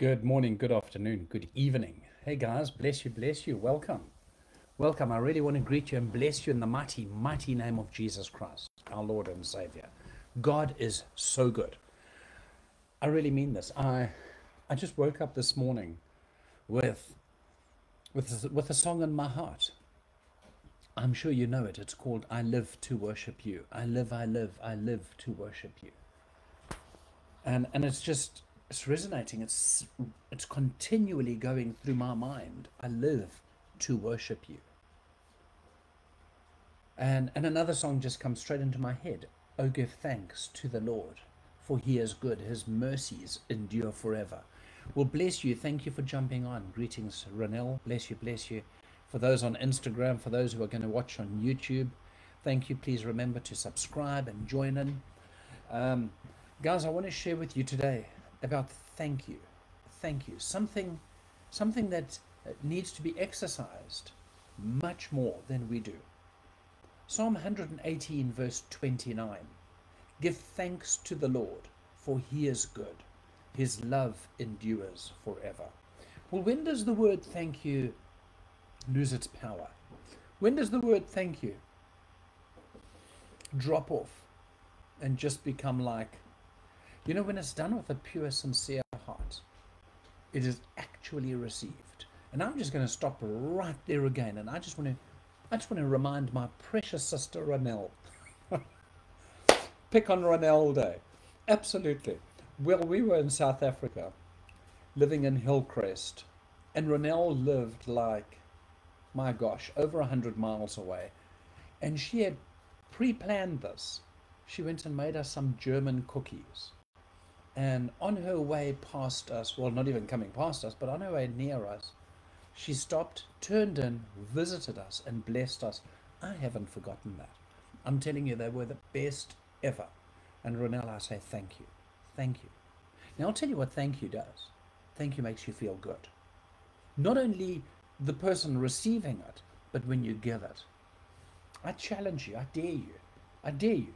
Good morning, good afternoon, good evening. Hey guys, bless you, bless you. Welcome. Welcome. I really want to greet you and bless you in the mighty, mighty name of Jesus Christ, our Lord and Savior. God is so good. I really mean this. I I just woke up this morning with with with a song in my heart. I'm sure you know it. It's called I live to worship you. I live, I live, I live to worship you. And and it's just it's resonating. It's it's continually going through my mind. I live to worship you. And and another song just comes straight into my head. Oh, give thanks to the Lord, for He is good. His mercies endure forever. Well, bless you. Thank you for jumping on. Greetings, Ronelle. Bless you, bless you. For those on Instagram, for those who are going to watch on YouTube, thank you. Please remember to subscribe and join in. Um, guys, I want to share with you today about thank you. Thank you. Something, something that uh, needs to be exercised much more than we do. Psalm 118, verse 29. Give thanks to the Lord, for he is good. His love endures forever. Well, when does the word thank you lose its power? When does the word thank you drop off and just become like you know, when it's done with a pure, sincere heart, it is actually received. And I'm just going to stop right there again. And I just want to, I just want to remind my precious sister Ronelle. Pick on Ronelle Day. Absolutely. Well, we were in South Africa, living in Hillcrest, and Ronelle lived like, my gosh, over a hundred miles away, and she had pre-planned this. She went and made us some German cookies and on her way past us, well, not even coming past us, but on her way near us, she stopped, turned in, visited us, and blessed us. I haven't forgotten that. I'm telling you, they were the best ever. And Ronelle, I say thank you. Thank you. Now, I'll tell you what thank you does. Thank you makes you feel good. Not only the person receiving it, but when you give it. I challenge you, I dare you, I dare you.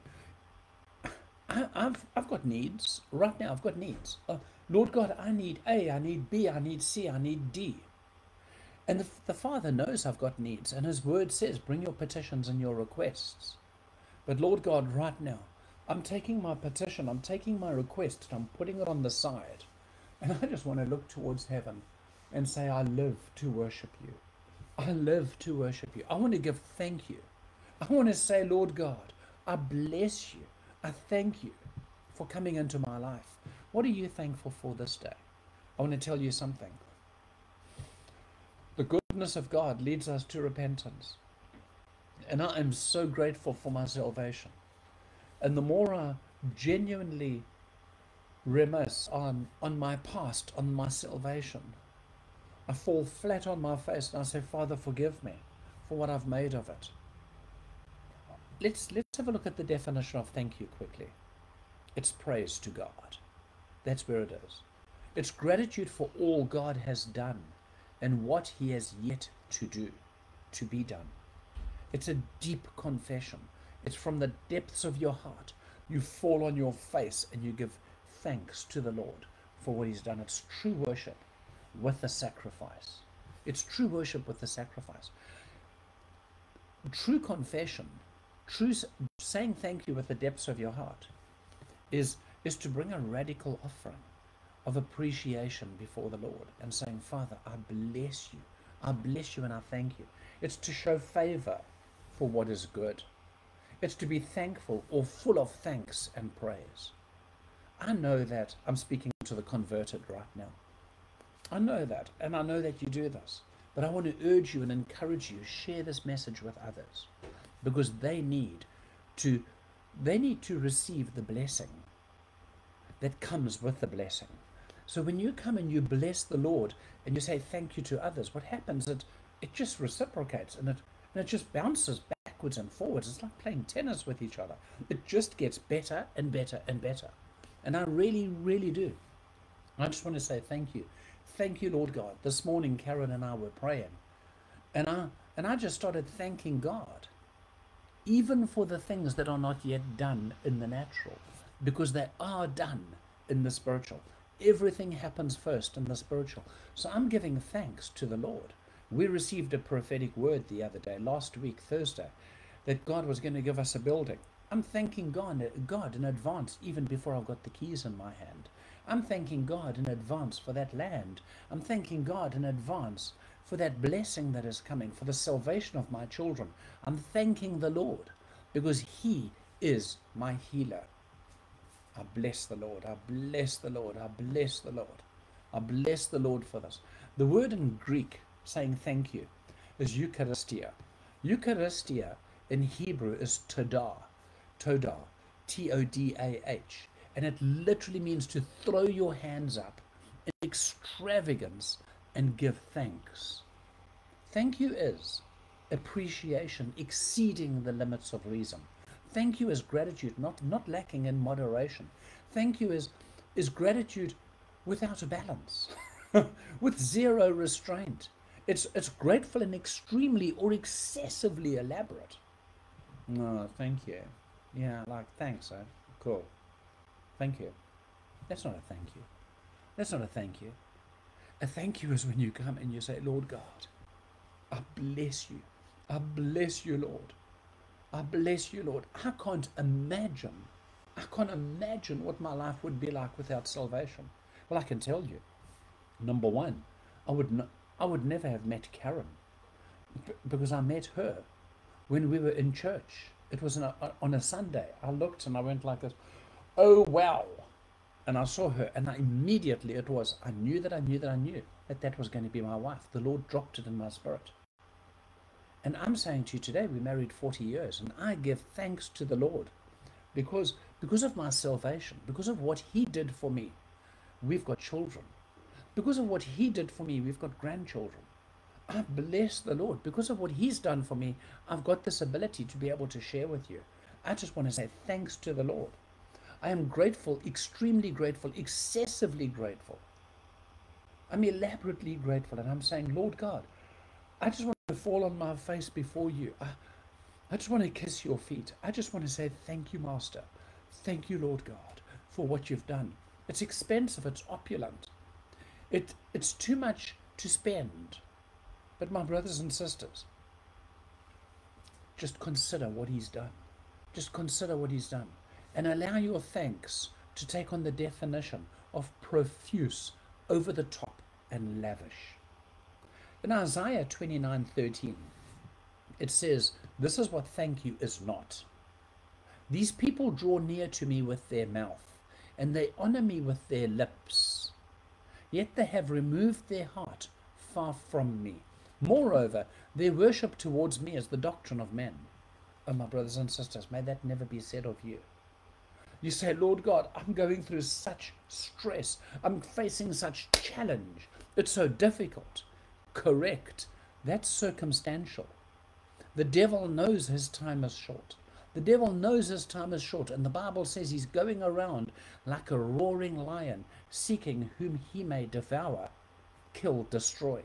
I, have I've got needs right now. I've got needs. Uh, Lord God, I need A, I need B, I need C, I need D. And the, the Father knows I've got needs, and His Word says, Bring your petitions and your requests. But Lord God, right now, I'm taking my petition, I'm taking my request, and I'm putting it on the side. And I just want to look towards heaven and say, I live to worship you. I live to worship you. I want to give thank you. I want to say, Lord God, I bless you. I thank you for coming into my life. What are you thankful for this day? I want to tell you something. The goodness of God leads us to repentance. And I am so grateful for my salvation. And the more I genuinely remiss on, on my past, on my salvation, I fall flat on my face and I say, Father, forgive me for what I've made of it let's let's have a look at the definition of thank you quickly. It's praise to God. That's where it is. It's gratitude for all God has done and what he has yet to do, to be done. It's a deep confession. It's from the depths of your heart. You fall on your face and you give thanks to the Lord for what he's done. It's true worship with the sacrifice. It's true worship with the sacrifice. True confession True saying thank you with the depths of your heart is is to bring a radical offering of appreciation before the Lord and saying, Father, I bless you. I bless you and I thank you. It's to show favor for what is good. It's to be thankful or full of thanks and praise. I know that I'm speaking to the converted right now. I know that, and I know that you do this. But I want to urge you and encourage you, share this message with others because they need to they need to receive the blessing that comes with the blessing. So when you come and you bless the Lord and you say thank you to others, what happens it it just reciprocates and it and it just bounces backwards and forwards. It's like playing tennis with each other. It just gets better and better and better. And I really, really do. I just want to say thank you. Thank you, Lord God. This morning Karen and I were praying. And I and I just started thanking God even for the things that are not yet done in the natural, because they are done in the spiritual. everything happens first in the spiritual. So I'm giving thanks to the Lord. We received a prophetic word the other day, last week, Thursday, that God was going to give us a building. I'm thanking God, God in advance, even before I've got the keys in my hand. I'm thanking God in advance for that land. I'm thanking God in advance for that blessing that is coming, for the salvation of my children. I'm thanking the Lord because He is my healer. I bless the Lord. I bless the Lord. I bless the Lord. I bless the Lord for this. The word in Greek saying thank you is Eucharistia. Eucharistia in Hebrew is Todah. Todah. T O D A H. And it literally means to throw your hands up in extravagance and give thanks. Thank you is appreciation exceeding the limits of reason. Thank you is gratitude, not, not lacking in moderation. Thank you is, is gratitude without a balance, with zero restraint. It's, it's grateful and extremely or excessively elaborate. No, thank you. Yeah, like, thanks, eh? Cool. Thank you. That's not a thank you. That's not a thank you. A thank you is when you come and you say, Lord God, I bless you. I bless you, Lord. I bless you, Lord. I can't imagine. I can't imagine what my life would be like without salvation. Well, I can tell you. Number one, I would I would never have met Karen because I met her when we were in church. It was a, on a Sunday. I looked and I went like this, oh wow. And I saw her and I immediately it was, I knew that I knew that I knew that that was going to be my wife. The Lord dropped it in my spirit. And I'm saying to you today, we married 40 years, and I give thanks to the Lord because, because of my salvation, because of what He did for me, we've got children. Because of what He did for me, we've got grandchildren. I bless the Lord. Because of what He's done for me, I've got this ability to be able to share with you. I just want to say thanks to the Lord. I am grateful, extremely grateful, excessively grateful. I'm elaborately grateful, and I'm saying, Lord God, I just want to fall on my face before you. I, I just want to kiss your feet. I just want to say thank you, Master. Thank you, Lord God, for what you've done. It's expensive, it's opulent. It, it's too much to spend. But my brothers and sisters, just consider what he's done. Just consider what he's done. And allow your thanks to take on the definition of profuse, over the top, and lavish. In Isaiah 29:13, it says, This is what thank you is not. These people draw near to me with their mouth, and they honor me with their lips. Yet they have removed their heart far from me. Moreover, their worship towards me is the doctrine of men. Oh, my brothers and sisters, may that never be said of you. You say, Lord God, I'm going through such stress. I'm facing such challenge. It's so difficult correct, that's circumstantial. The devil knows his time is short. The devil knows his time is short, and the Bible says he's going around like a roaring lion, seeking whom he may devour, kill, destroy.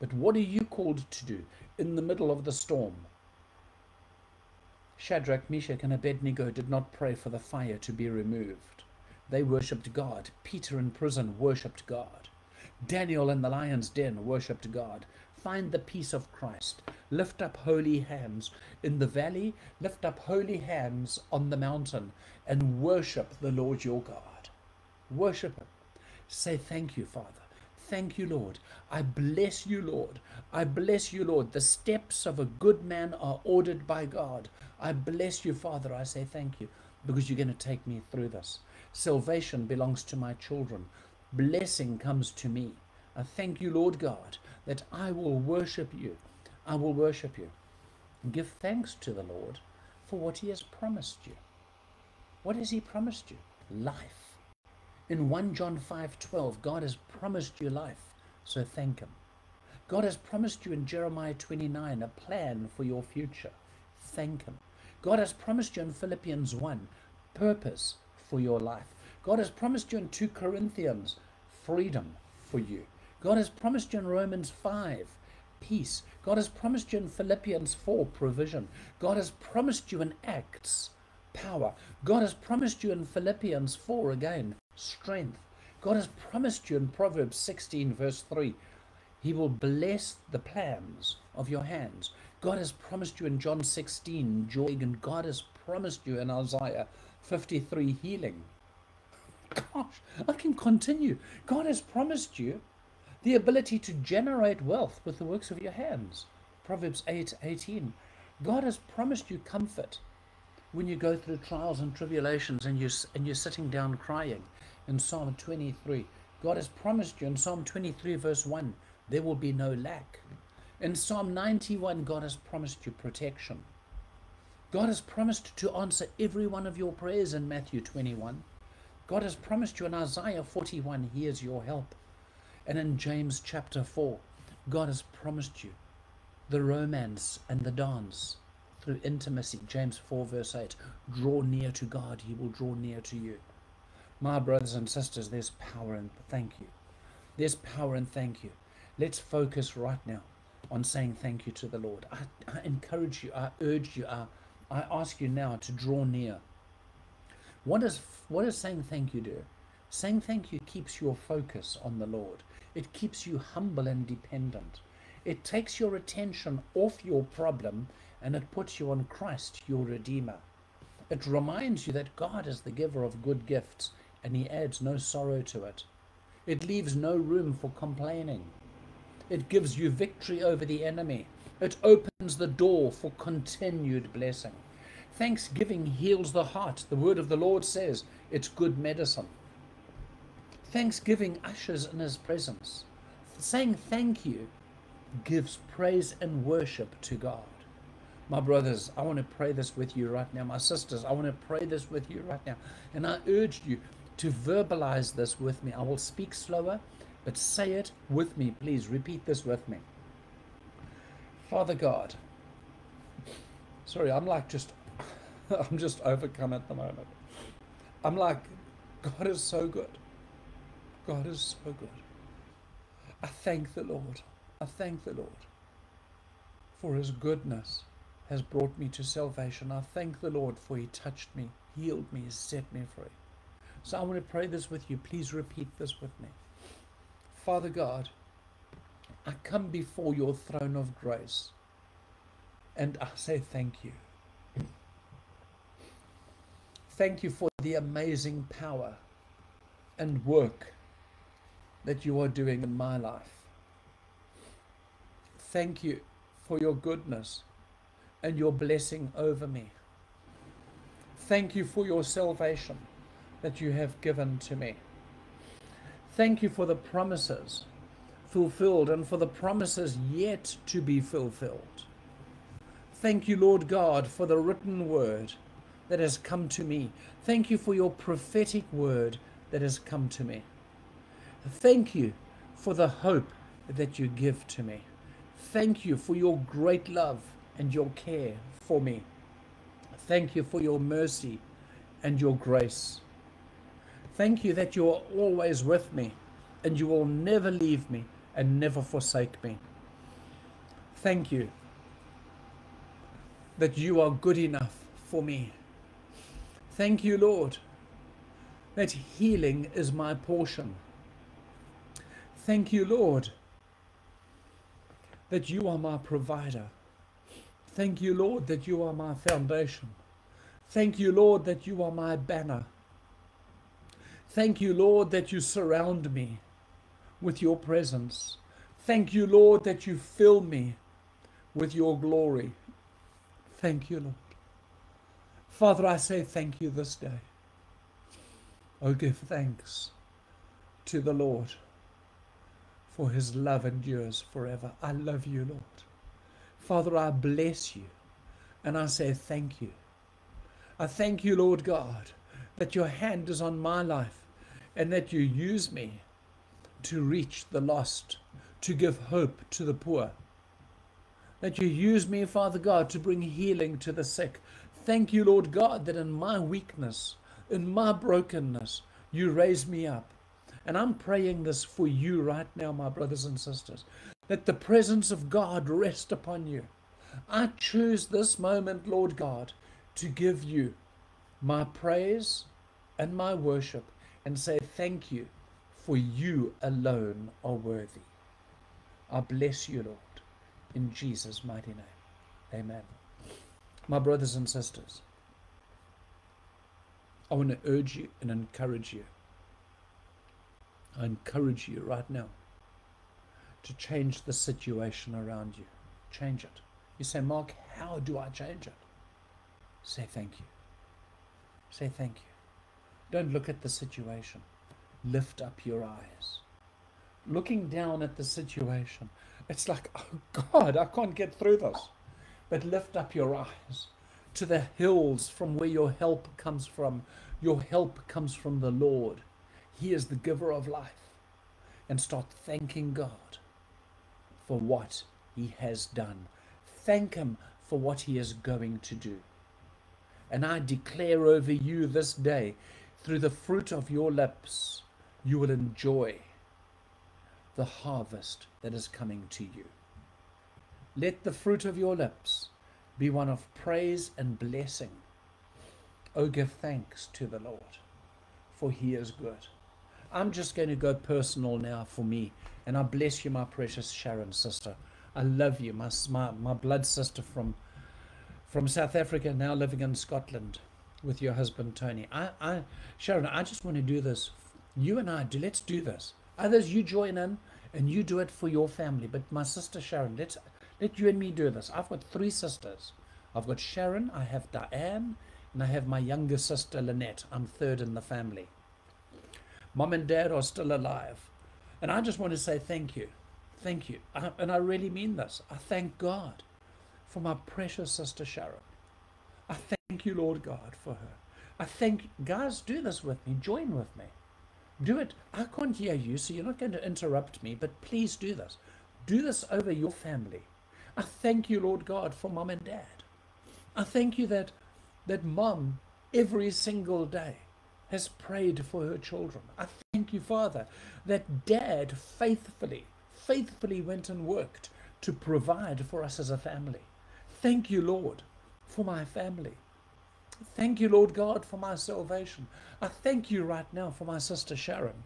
But what are you called to do in the middle of the storm? Shadrach, Meshach, and Abednego did not pray for the fire to be removed. They worshipped God. Peter in prison worshipped God. Daniel in the lion's den worshipped God. Find the peace of Christ. Lift up holy hands in the valley. Lift up holy hands on the mountain and worship the Lord your God. Worship Him. Say, Thank you, Father. Thank you, Lord. I bless you, Lord. I bless you, Lord. The steps of a good man are ordered by God. I bless you, Father. I say thank you because you're going to take me through this. Salvation belongs to my children blessing comes to me. I thank you, Lord God, that I will worship you. I will worship you. Give thanks to the Lord for what he has promised you. What has he promised you? Life. In 1 John 5:12, God has promised you life, so thank him. God has promised you in Jeremiah 29 a plan for your future. Thank him. God has promised you in Philippians 1 purpose for your life. God has promised you in 2 Corinthians freedom for you. God has promised you in Romans 5 peace. God has promised you in Philippians 4 provision. God has promised you in Acts power. God has promised you in Philippians 4 again strength. God has promised you in Proverbs 16, verse 3, He will bless the plans of your hands. God has promised you in John 16 joy, and God has promised you in Isaiah 53 healing. Gosh, I can continue. God has promised you the ability to generate wealth with the works of your hands. Proverbs 8 18. God has promised you comfort when you go through trials and tribulations and you're, and you're sitting down crying. In Psalm 23, God has promised you in Psalm 23, verse 1, there will be no lack. In Psalm 91, God has promised you protection. God has promised to answer every one of your prayers in Matthew 21. God has promised you in Isaiah 41, He is your help. And in James chapter 4, God has promised you the romance and the dance through intimacy. James 4, verse 8 Draw near to God, He will draw near to you. My brothers and sisters, there's power in thank you. There's power in thank you. Let's focus right now on saying thank you to the Lord. I, I encourage you, I urge you, I, I ask you now to draw near. What does, what does saying thank you do? Saying thank you keeps your focus on the Lord. It keeps you humble and dependent. It takes your attention off your problem and it puts you on Christ, your Redeemer. It reminds you that God is the giver of good gifts and He adds no sorrow to it. It leaves no room for complaining. It gives you victory over the enemy. It opens the door for continued blessing. Thanksgiving heals the heart. The word of the Lord says it's good medicine. Thanksgiving ushers in his presence. Saying thank you gives praise and worship to God. My brothers, I want to pray this with you right now. My sisters, I want to pray this with you right now. And I urge you to verbalize this with me. I will speak slower, but say it with me. Please repeat this with me. Father God, sorry, I'm like just, I'm just overcome at the moment. I'm like, God is so good. God is so good. I thank the Lord. I thank the Lord for his goodness has brought me to salvation. I thank the Lord for he touched me, healed me, set me free. So I want to pray this with you. Please repeat this with me. Father God, I come before your throne of grace and I say thank you. Thank you for the amazing power and work that you are doing in my life. Thank you for your goodness and your blessing over me. Thank you for your salvation that you have given to me. Thank you for the promises fulfilled and for the promises yet to be fulfilled. Thank you, Lord God, for the written word that has come to me. Thank you for your prophetic word that has come to me. Thank you for the hope that you give to me. Thank you for your great love and your care for me. Thank you for your mercy and your grace. Thank you that you are always with me and you will never leave me and never forsake me. Thank you that you are good enough for me. Thank you, Lord, that healing is my portion. Thank you, Lord, that you are my provider. Thank you, Lord, that you are my foundation. Thank you, Lord, that you are my banner. Thank you, Lord, that you surround me with your presence. Thank you, Lord, that you fill me with your glory. Thank you, Lord. Father, I say thank you this day. Oh, give thanks to the Lord for his love endures forever. I love you, Lord. Father, I bless you and I say thank you. I thank you, Lord God, that your hand is on my life and that you use me to reach the lost, to give hope to the poor. That you use me, Father God, to bring healing to the sick. Thank you, Lord God, that in my weakness, in my brokenness, you raise me up. And I'm praying this for you right now, my brothers and sisters, that the presence of God rest upon you. I choose this moment, Lord God, to give you my praise and my worship and say thank you for you alone are worthy. I bless you, Lord, in Jesus' mighty name. Amen. My brothers and sisters, I want to urge you and encourage you. I encourage you right now to change the situation around you. Change it. You say, Mark, how do I change it? Say thank you. Say thank you. Don't look at the situation. Lift up your eyes. Looking down at the situation, it's like, oh God, I can't get through this. But lift up your eyes to the hills from where your help comes from. Your help comes from the Lord. He is the giver of life. And start thanking God for what He has done. Thank Him for what He is going to do. And I declare over you this day, through the fruit of your lips, you will enjoy the harvest that is coming to you. Let the fruit of your lips be one of praise and blessing. Oh, give thanks to the Lord, for he is good. I'm just going to go personal now for me. And I bless you, my precious Sharon sister. I love you, my, my, my blood sister from, from South Africa, now living in Scotland with your husband, Tony. I, I, Sharon, I just want to do this. You and I do, let's do this. Others, you join in and you do it for your family. But my sister Sharon, let's let you and me do this. I've got three sisters. I've got Sharon, I have Diane, and I have my younger sister Lynette. I'm third in the family. Mom and dad are still alive. And I just want to say thank you. Thank you. I, and I really mean this. I thank God for my precious sister Sharon. I thank you, Lord God, for her. I thank, guys, do this with me. Join with me. Do it. I can't hear you, so you're not going to interrupt me, but please do this. Do this over your family. I thank you, Lord God, for mom and dad. I thank you that that mom every single day has prayed for her children. I thank you, Father, that dad faithfully, faithfully went and worked to provide for us as a family. Thank you, Lord, for my family. Thank you, Lord God, for my salvation. I thank you right now for my sister Sharon.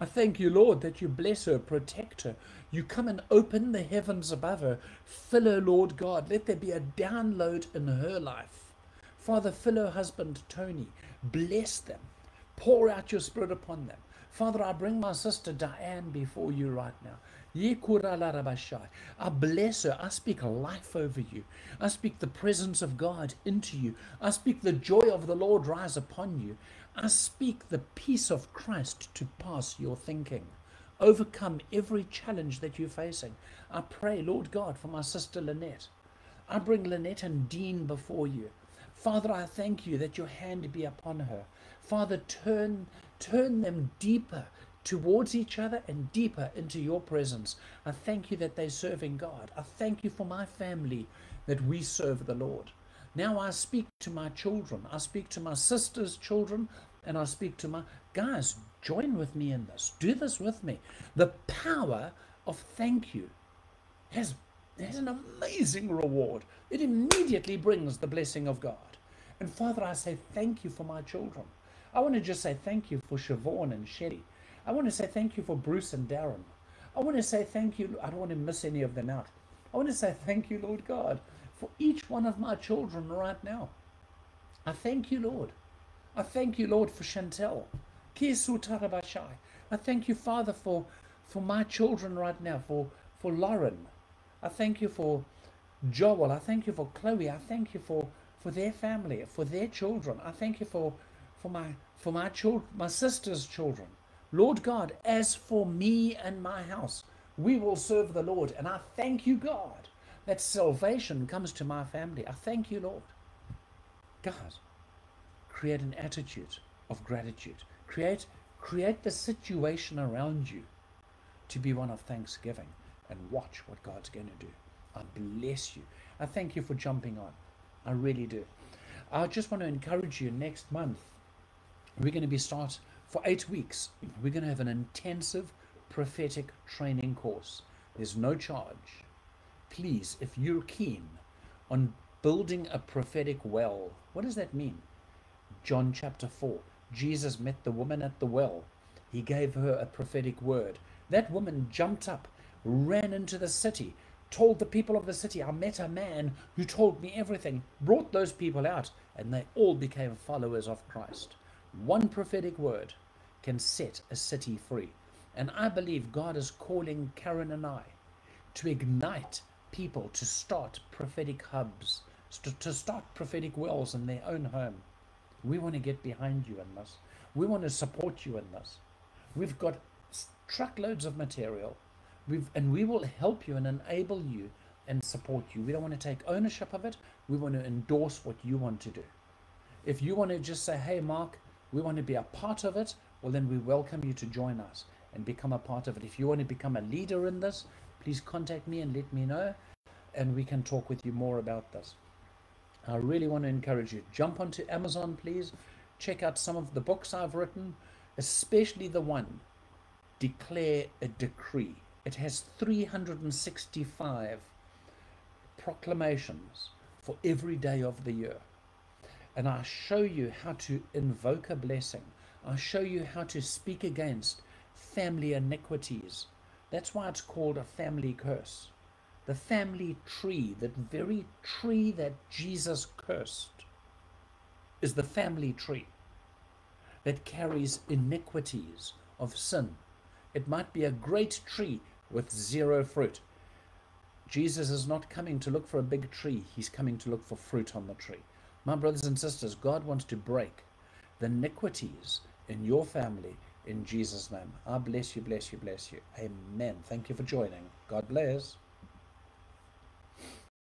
I thank you, Lord, that you bless her, protect her. You come and open the heavens above her. Fill her, Lord God. Let there be a download in her life. Father, fill her husband, Tony. Bless them. Pour out your spirit upon them. Father, I bring my sister Diane before you right now. I bless her. I speak life over you. I speak the presence of God into you. I speak the joy of the Lord rise upon you. I speak the peace of Christ to pass your thinking. Overcome every challenge that you're facing. I pray, Lord God, for my sister Lynette. I bring Lynette and Dean before you. Father, I thank you that your hand be upon her. Father, turn, turn them deeper towards each other and deeper into your presence. I thank you that they're serving God. I thank you for my family that we serve the Lord. Now I speak to my children. I speak to my sister's children and I speak to my guys, join with me in this. Do this with me. The power of thank you has, has an amazing reward. It immediately brings the blessing of God. And Father, I say thank you for my children. I want to just say thank you for Siobhan and Shetty. I want to say thank you for Bruce and Darren. I want to say thank you. I don't want to miss any of them out. I want to say thank you, Lord God, for each one of my children right now. I thank you, Lord. I thank you, Lord, for Chantel. I thank you, Father, for, for my children right now, for, for Lauren. I thank you for Joel. I thank you for Chloe. I thank you for, for their family, for their children. I thank you for, for my for my children, my sister's children. Lord God, as for me and my house, we will serve the Lord. And I thank you, God, that salvation comes to my family. I thank you, Lord. God, create an attitude of gratitude. Create, create the situation around you to be one of thanksgiving and watch what God's going to do. I bless you. I thank you for jumping on. I really do. I just want to encourage you next month. We're going to be start for eight weeks, we're going to have an intensive prophetic training course. There's no charge. Please, if you're keen on building a prophetic well, what does that mean? John chapter 4. Jesus met the woman at the well. he gave her a prophetic word. That woman jumped up, ran into the city, told the people of the city, I met a man who told me everything, brought those people out, and they all became followers of Christ. One prophetic word can set a city free. And I believe God is calling Karen and I to ignite people to start prophetic hubs, to to start prophetic wells in their own home. We want to get behind you in this. We want to support you in this. We've got truckloads of material. We've, and we will help you and enable you and support you. We don't want to take ownership of it. We want to endorse what you want to do. If you want to just say, hey, Mark, we want to be a part of it, well, then we welcome you to join us and become a part of it. If you want to become a leader in this, please contact me and let me know, and we can talk with you more about this. I really want to encourage you. Jump onto Amazon, please. Check out some of the books I've written, especially the one, Declare a Decree. It has 365 proclamations for every day of the year. And I show you how to invoke a blessing. I show you how to speak against family iniquities. That's why it's called a family curse. The family tree, that very tree that Jesus cursed, is the family tree that carries iniquities of sin. It might be a great tree with zero fruit. Jesus is not coming to look for a big tree, he's coming to look for fruit on the tree. My brothers and sisters, God wants to break the iniquities in your family in Jesus' name. I bless you, bless you, bless you. Amen. Thank you for joining. God bless.